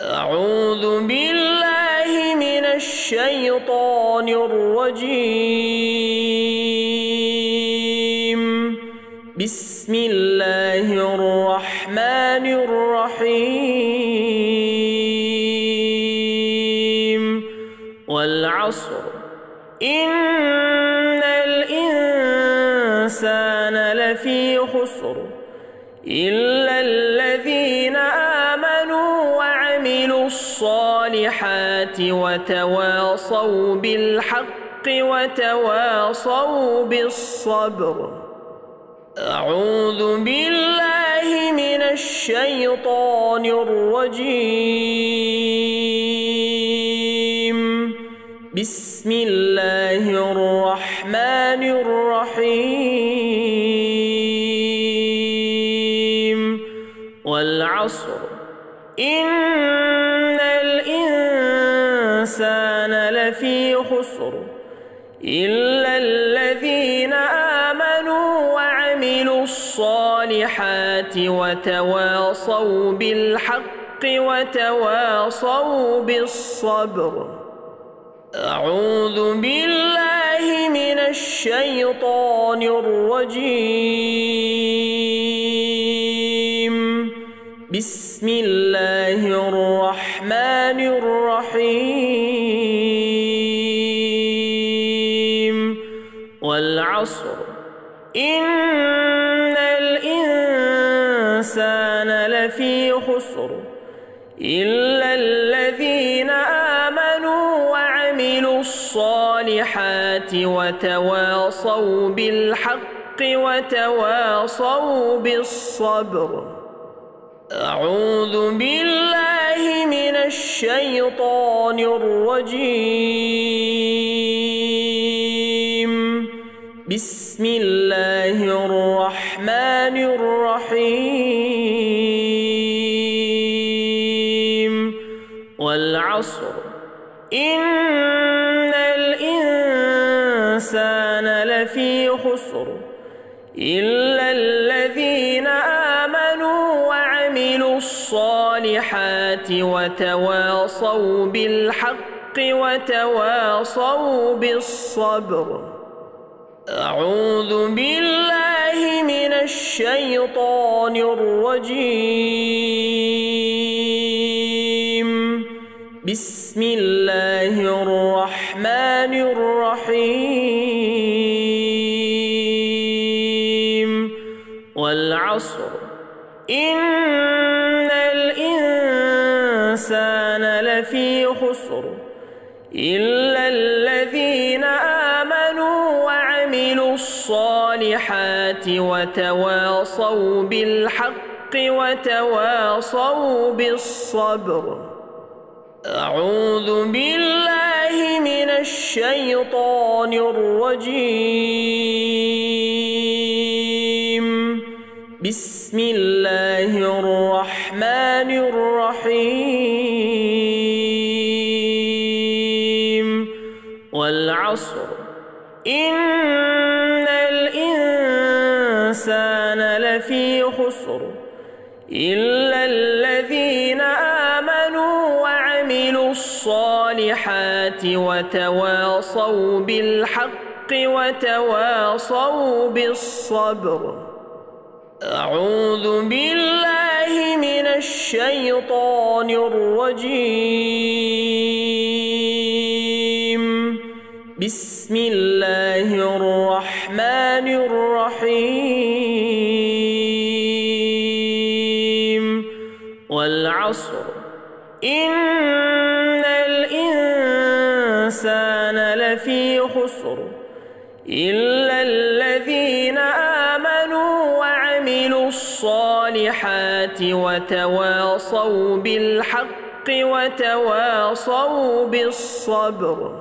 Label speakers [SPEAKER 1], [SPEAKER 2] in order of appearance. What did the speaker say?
[SPEAKER 1] أعوذ بالله من الشيطان الرجيم. بسم الله الرحمن الرحيم. والعصر. إن الإنسان لفي خسر إلا الذين آمنوا وعملوا الصالحات وتواصوا بالحق وتواصوا بالصبر. أعوذ بالله من الشيطان الرجيم. بسم الله الرحمن الرحيم. والعصر. إن إلا الذين آمنوا وعملوا الصالحات وتواصوا بالحق وتواصوا بالصبر أعوذ بالله من الشيطان الرجيم بسم الله الرحمن الرحيم والعصر إن الإنسان لفي خسر. إلا الذين آمنوا وعملوا الصالحات وتواصوا بالحق وتواصوا بالصبر. أعوذ بالله من الشيطان الرجيم. بسم الله الرحمن الرحيم. والعصر. إن الإنسان لفي خسر. إلا الذين آمنوا وعملوا الصالحات وتواصوا بالحق وتواصوا بالصبر. أعوذ بالله من الشيطان الرجيم. بسم الله الرحمن الرحيم. والعصر. إن الإنسان لفي خسر إلا الذين آمنوا الصالحات وتواصوا بالحق وتواصوا بالصبر. أعوذ بالله من الشيطان الرجيم. بسم الله الرحمن الرحيم. والعصر. إن الإنسان لفي خسر إلا الذين آمنوا وعملوا الصالحات وتواصوا بالحق وتواصوا بالصبر أعوذ بالله من الشيطان الرجيم بسم الله الرحمن الرحيم. والعصر. إن الإنسان لفي خسر. إلا الذين آمنوا وعملوا الصالحات وتواصوا بالحق وتواصوا بالصبر.